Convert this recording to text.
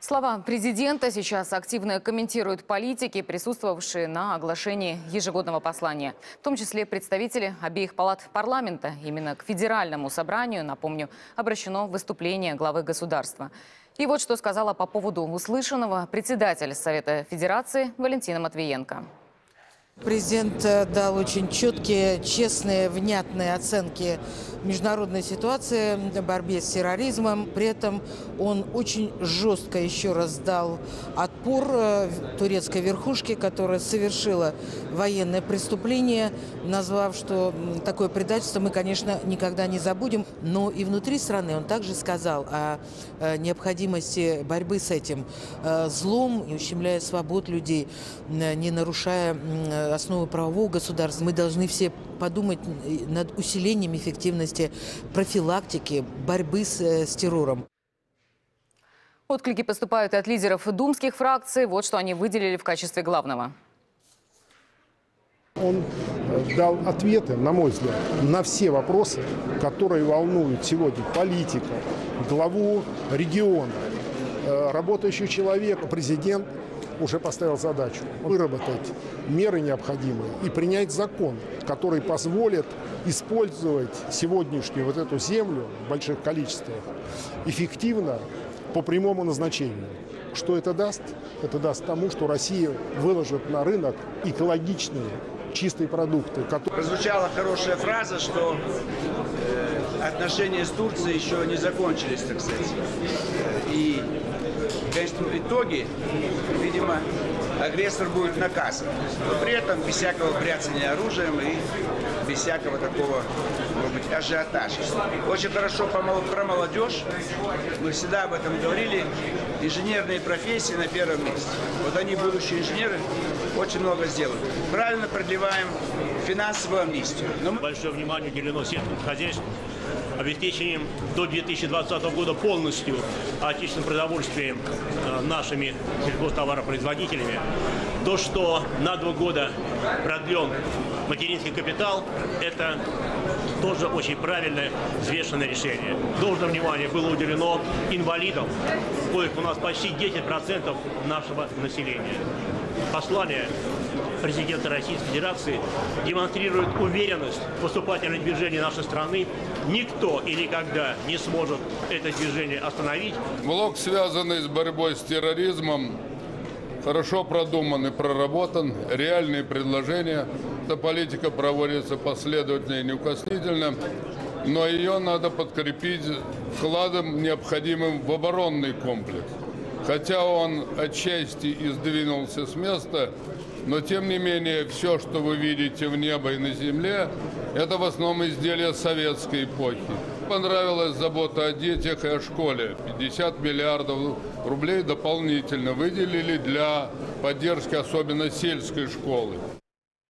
Слова президента сейчас активно комментируют политики, присутствовавшие на оглашении ежегодного послания. В том числе представители обеих палат парламента. Именно к федеральному собранию, напомню, обращено выступление главы государства. И вот что сказала по поводу услышанного председатель Совета Федерации Валентина Матвиенко. Президент э, дал очень четкие, честные, внятные оценки международной ситуации, борьбе с терроризмом. При этом он очень жестко еще раз дал отпор э, турецкой верхушке, которая совершила военное преступление, назвав, что такое предательство мы, конечно, никогда не забудем. Но и внутри страны он также сказал о э, необходимости борьбы с этим злом, ущемляя свобод людей, не нарушая основы правового государства. Мы должны все подумать над усилением эффективности профилактики, борьбы с, э, с террором. Отклики поступают и от лидеров думских фракций. Вот что они выделили в качестве главного. Он э, дал ответы, на мой взгляд, на все вопросы, которые волнуют сегодня политика, главу региона, Э, работающий человек, президент уже поставил задачу выработать меры необходимые и принять закон, который позволит использовать сегодняшнюю вот эту землю в больших количествах эффективно по прямому назначению. Что это даст? Это даст тому, что Россия выложит на рынок экологичные, чистые продукты, которые Прозвучала хорошая фраза, что э, отношения с Турцией еще не закончились, так сказать. И, конечно, в итоге, видимо, агрессор будет наказан. Но при этом без всякого бряцания оружием и без всякого такого, может быть, ажиотажа. Очень хорошо про молодежь. Мы всегда об этом говорили. Инженерные профессии на первом месте. Вот они, будущие инженеры, очень много сделают. Правильно продлеваем финансовую амнистию. Но мы Большое внимание уделено сельскому хозяйству, обеспечением до 2020 года полностью отечественным продовольствием э, нашими сельхозтоваропроизводителями. То, что на два года продлен материнский капитал, это тоже очень правильное, взвешенное решение. Должное внимание было уделено инвалидам, коих у нас почти 10% нашего населения. Послание президента Российской Федерации демонстрирует уверенность в поступательном движении нашей страны. Никто и никогда не сможет это движение остановить. Блок, связанный с борьбой с терроризмом, хорошо продуман и проработан. Реальные предложения. Эта политика проводится последовательно и неукоснительно, но ее надо подкрепить вкладом, необходимым в оборонный комплекс. Хотя он отчасти и с места, но тем не менее все, что вы видите в небо и на земле, это в основном изделия советской эпохи. Понравилась забота о детях и о школе. 50 миллиардов рублей дополнительно выделили для поддержки особенно сельской школы.